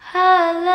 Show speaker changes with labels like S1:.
S1: hello.